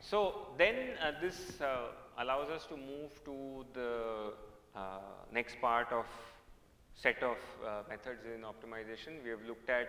So then uh, this uh, allows us to move to the uh, next part of set of uh, methods in optimization. We have looked at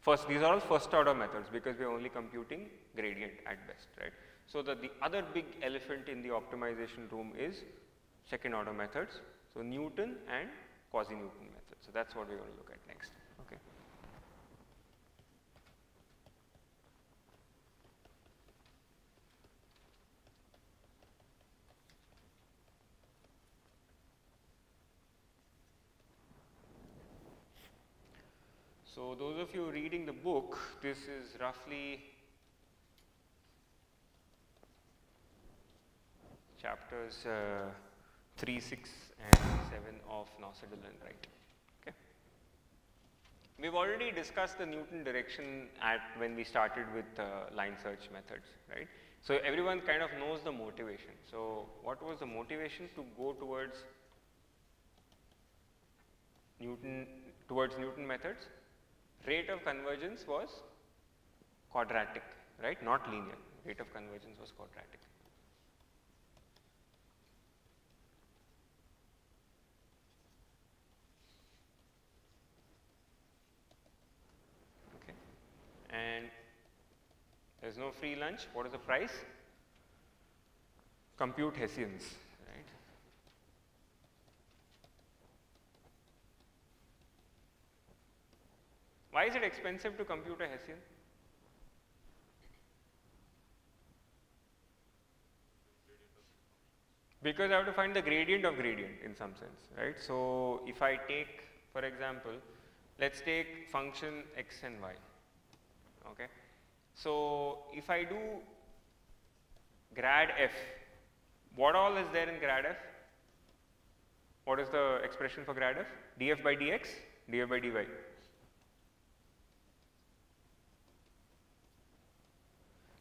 first, these are all first order methods because we are only computing gradient at best, right. So the, the other big elephant in the optimization room is second order methods. So Newton and quasi-Newton methods. So that's what we're going to look at next. Okay. So those of you reading the book, this is roughly chapters uh, 3, 6 and 7 of Nocedal and. Okay. We've already discussed the Newton direction at when we started with uh, line search methods, right. So everyone kind of knows the motivation. So what was the motivation to go towards Newton, towards Newton methods? Rate of convergence was quadratic, right, not linear. Rate of convergence was quadratic. Okay. And there is no free lunch. What is the price? Compute Hessians, right. Why is it expensive to compute a Hessian? Because I have to find the gradient of gradient in some sense, right. So, if I take for example, let us take function x and y, okay. So, if I do grad f, what all is there in grad f? What is the expression for grad f? df by dx, df by dy.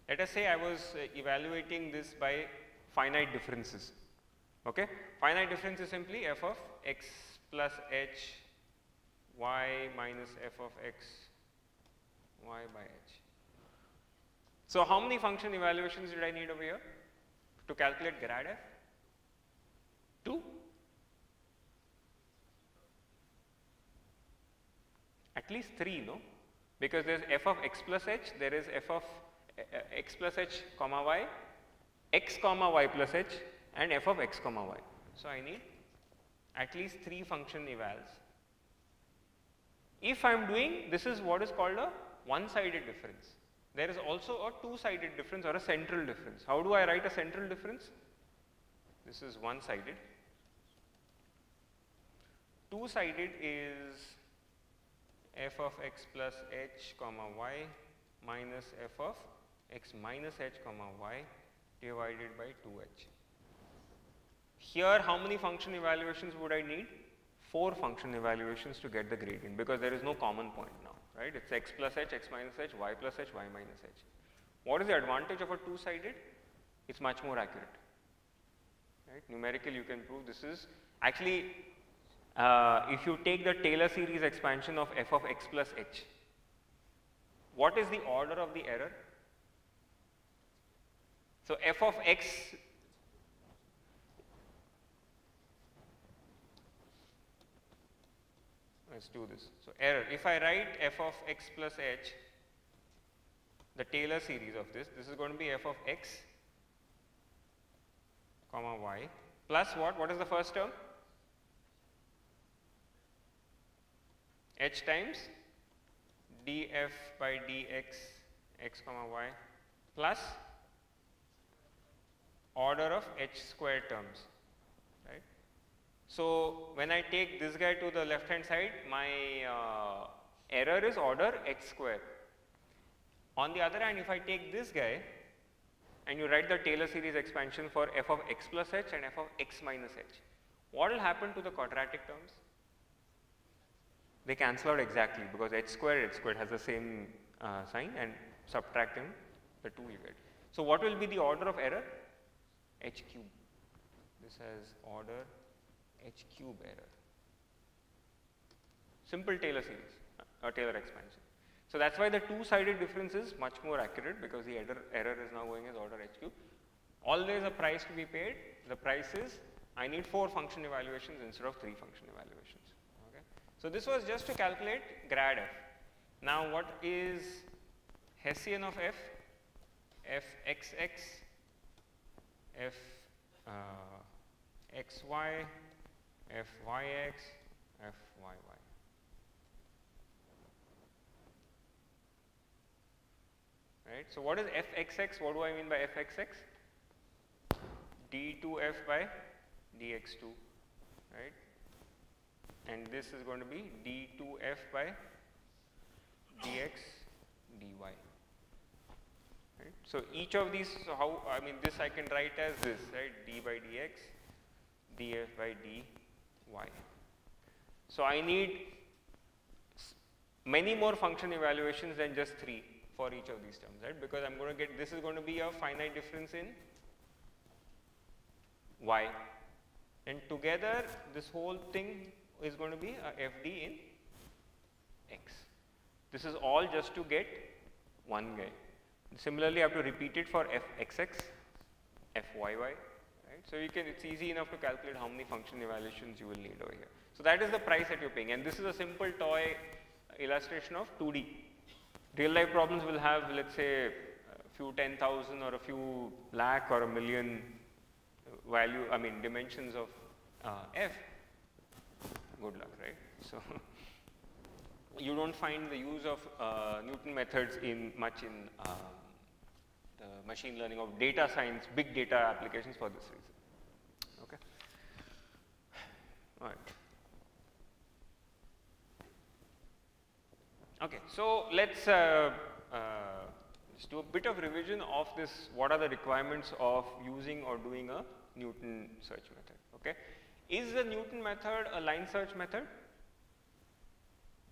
Let us say I was uh, evaluating this by finite differences. Okay? Finite difference is simply f of x plus h y minus f of x y by h. So, how many function evaluations did I need over here to calculate grad f? 2? At least 3, no? Because there is f of x plus h, there is f of x plus h comma y, x comma y plus h and f of x comma y. So, I need at least 3 function evals. If I am doing this is what is called a one sided difference. There is also a two sided difference or a central difference. How do I write a central difference? This is one sided. Two sided is f of x plus h comma y minus f of x minus h comma y divided by 2h. Here how many function evaluations would I need? 4 function evaluations to get the gradient because there is no common point now, right. It is x plus h, x minus h, y plus h, y minus h. What is the advantage of a two sided? It is much more accurate, right. Numerically you can prove this is actually uh, if you take the Taylor series expansion of f of x plus h, what is the order of the error? So, f of x let us do this. So, error if I write f of x plus h the Taylor series of this, this is going to be f of x comma y plus what? What is the first term? h times df by dx x comma y plus order of h square terms right. So, when I take this guy to the left hand side my uh, error is order x square. On the other hand if I take this guy and you write the Taylor series expansion for f of x plus h and f of x minus h, what will happen to the quadratic terms? They cancel out exactly because h square h squared has the same uh, sign and subtracting the 2 you get. So, what will be the order of error? H cube. This has order h cube error. Simple Taylor series or uh, Taylor expansion. So that's why the two-sided difference is much more accurate because the error, error is now going as order h cube. Always a price to be paid. The price is I need four function evaluations instead of three function evaluations. Okay. So this was just to calculate grad f. Now what is Hessian of f? f x x, f uh, x y, f y x, f y y. Right. So what is f x x? What do I mean by f x x? d2f by dx2, right? And this is going to be d2f by dx? So each of these, so how, I mean this I can write as this, right, d by dx, df by dy. So I need many more function evaluations than just three for each of these terms, right, because I'm going to get, this is going to be a finite difference in y and together this whole thing is going to be a fd in x. This is all just to get one guy. Similarly, I have to repeat it for fxx, fyy, right. So, you can it is easy enough to calculate how many function evaluations you will need over here. So, that is the price that you are paying and this is a simple toy illustration of 2D. Real life problems will have let us say a few 10,000 or a few lakh or a million value, I mean dimensions of uh, f, good luck, right. So, you do not find the use of uh, Newton methods in much in um, the machine learning of data science, big data applications for this reason. Okay. All right. Okay, so let's uh, uh, just do a bit of revision of this. What are the requirements of using or doing a Newton search method. Okay. Is the Newton method a line search method?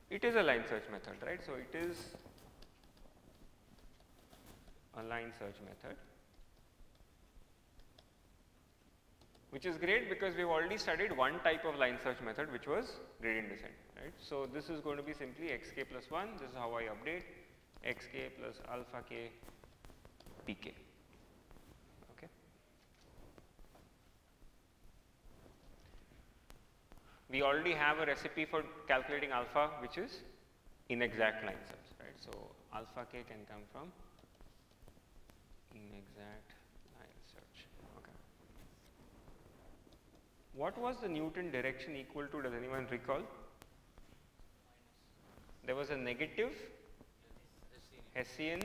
It is a line search method, right. So, it is a line search method which is great because we have already studied one type of line search method which was gradient descent, right. So, this is going to be simply xk plus 1, this is how I update xk plus alpha k pk. We already have a recipe for calculating alpha which is inexact line search, right. So, alpha k can come from inexact line search. Okay. What was the Newton direction equal to does anyone recall? There was a negative Hessian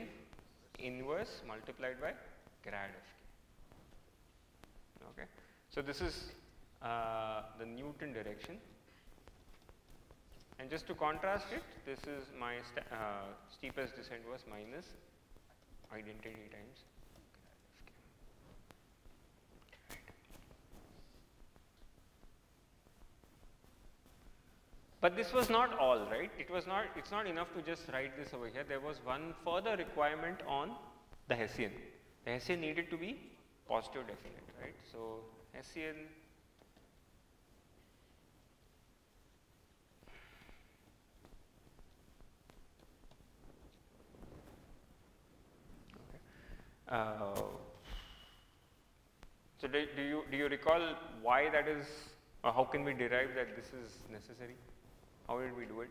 inverse multiplied by grad of k. Okay. So, this is uh, the Newton direction. And just to contrast it, this is my uh, steepest descent was minus identity times But this was not all, right? It was not, it's not enough to just write this over here. There was one further requirement on the Hessian. The Hessian needed to be positive definite, right? So, Hessian Uh, so do, do, you do you recall why that is or how can we derive that this is necessary? How did we do it?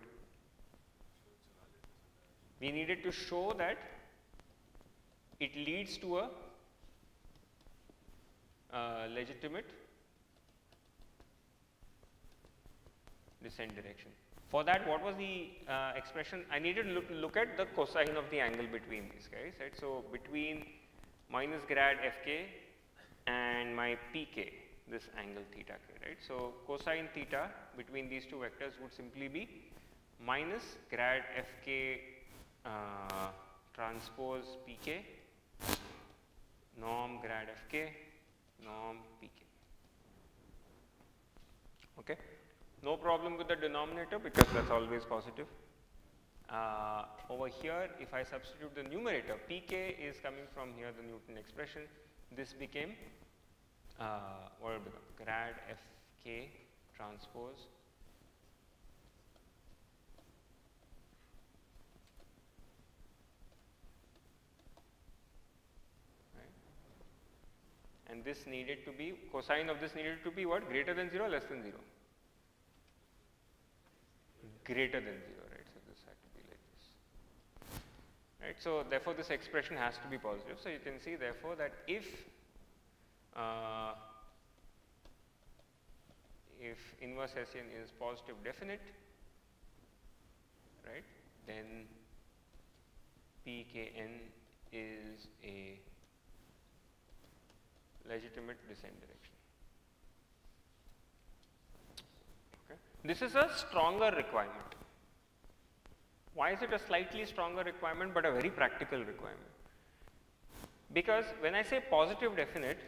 We needed to show that it leads to a uh, legitimate descent direction. For that, what was the uh, expression? I needed to look, look, at the cosine of the angle between these guys, right? So, between minus grad fk and my pk, this angle theta k, right. So, cosine theta between these two vectors would simply be minus grad fk uh, transpose pk norm grad fk norm pk. Okay. No problem with the denominator because that is always positive. Uh, over here, if I substitute the numerator, pk is coming from here, the Newton expression. This became, uh, what become? Grad fk transpose. And this needed to be cosine of this needed to be what? Greater than 0 less than 0 greater than 0 Right? So therefore this expression has to be positive. So you can see therefore that if uh, if inverse Hessian is positive definite, right, then PKN is a legitimate descent direction. Okay. This is a stronger requirement. Why is it a slightly stronger requirement but a very practical requirement? Because when I say positive definite,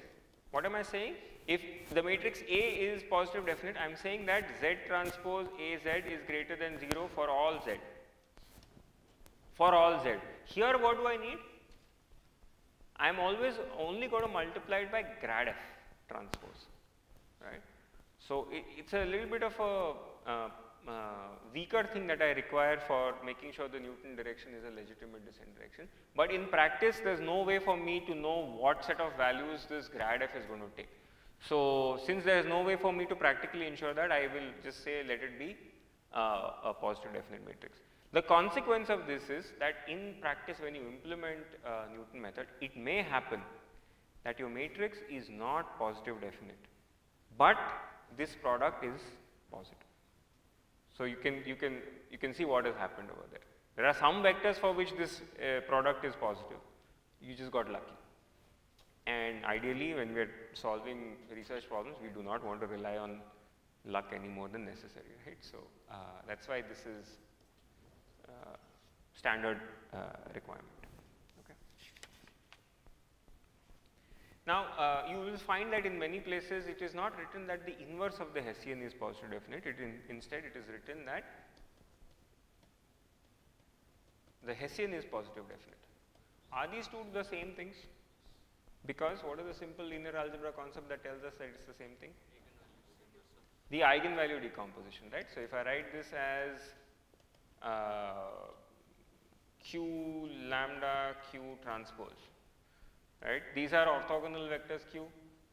what am I saying? If the matrix A is positive definite, I am saying that Z transpose AZ is greater than 0 for all Z. For all Z. Here what do I need? I am always only going to multiply it by grad f transpose, right. So, it, it's a little bit of a uh, uh, weaker thing that I require for making sure the Newton direction is a legitimate descent direction. But in practice, there is no way for me to know what set of values this grad f is going to take. So, since there is no way for me to practically ensure that, I will just say let it be uh, a positive definite matrix. The consequence of this is that in practice when you implement uh, Newton method, it may happen that your matrix is not positive definite, but this product is positive. So you can, you can, you can see what has happened over there. There are some vectors for which this uh, product is positive, you just got lucky. And ideally when we are solving research problems, we do not want to rely on luck any more than necessary, right. So uh, that is why this is uh, standard uh, requirement. Okay. Now, uh, you will find that in many places it is not written that the inverse of the Hessian is positive definite, it in, instead it is written that the Hessian is positive definite. Are these two the same things? Because what is the simple linear algebra concept that tells us that it is the same thing? The eigenvalue decomposition, right. So, if I write this as uh, q lambda q transpose right. These are orthogonal vectors q.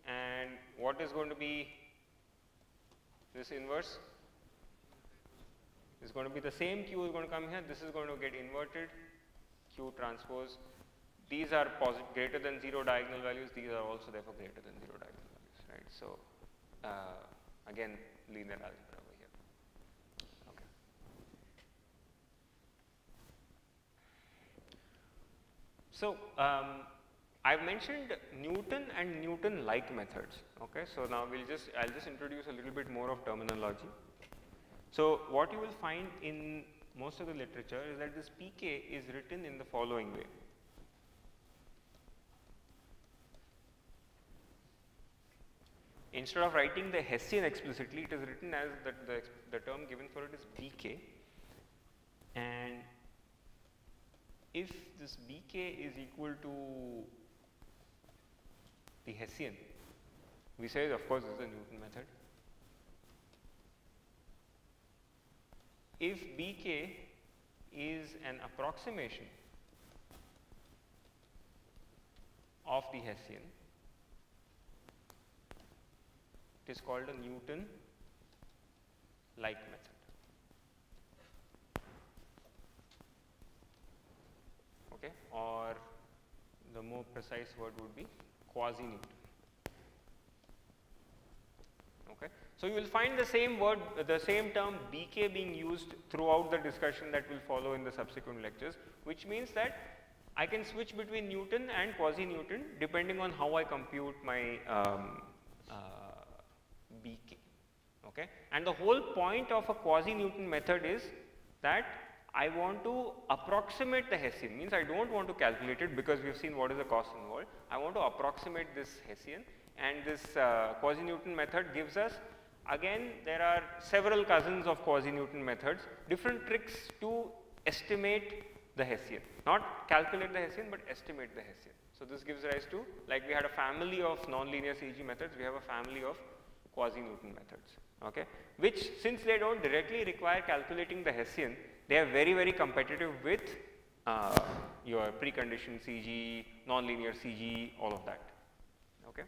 And what is going to be this inverse? Is going to be the same q is going to come here. This is going to get inverted. Q transpose. These are positive greater than 0 diagonal values. These are also therefore greater than 0 diagonal values. Right. So, uh, again linear algebra. over here. So, um, I have mentioned Newton and Newton like methods. Okay. So, now we will just I will just introduce a little bit more of terminology. So, what you will find in most of the literature is that this pk is written in the following way. Instead of writing the Hessian explicitly, it is written as the, the, the term given for it is pk and if this bk is equal to the Hessian, we say of course this is the Newton method. If bk is an approximation of the Hessian, it is called a Newton like method. okay, or the more precise word would be quasi-Newton. Okay. So, you will find the same word, the same term BK being used throughout the discussion that will follow in the subsequent lectures, which means that I can switch between Newton and quasi-Newton depending on how I compute my um, uh, BK. Okay. And the whole point of a quasi-Newton method is that I want to approximate the Hessian. Means I do not want to calculate it because we have seen what is the cost involved. I want to approximate this Hessian. And this uh, quasi-Newton method gives us again there are several cousins of quasi-Newton methods different tricks to estimate the Hessian. Not calculate the Hessian but estimate the Hessian. So, this gives rise to like we had a family of nonlinear CG methods we have a family of quasi-Newton methods. Okay? Which since they do not directly require calculating the Hessian they are very very competitive with uh, your preconditioned CG, nonlinear CG, all of that. Okay.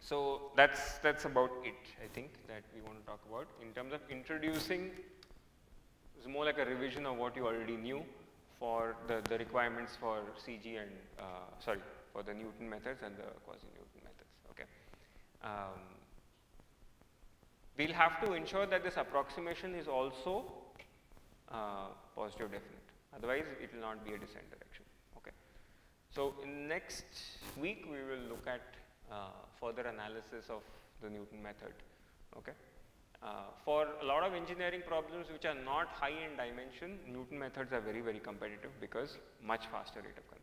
So that's, that's about it, I think, that we want to talk about. In terms of introducing, it's more like a revision of what you already knew for the, the requirements for CG and, uh, sorry, for the Newton methods and the quasi-Newton methods, okay. Um, we'll have to ensure that this approximation is also uh, positive definite, otherwise it will not be a descent direction, okay. So in next week we will look at uh, further analysis of the Newton method, okay. Uh, for a lot of engineering problems which are not high in dimension, Newton methods are very, very competitive because much faster rate of conversion.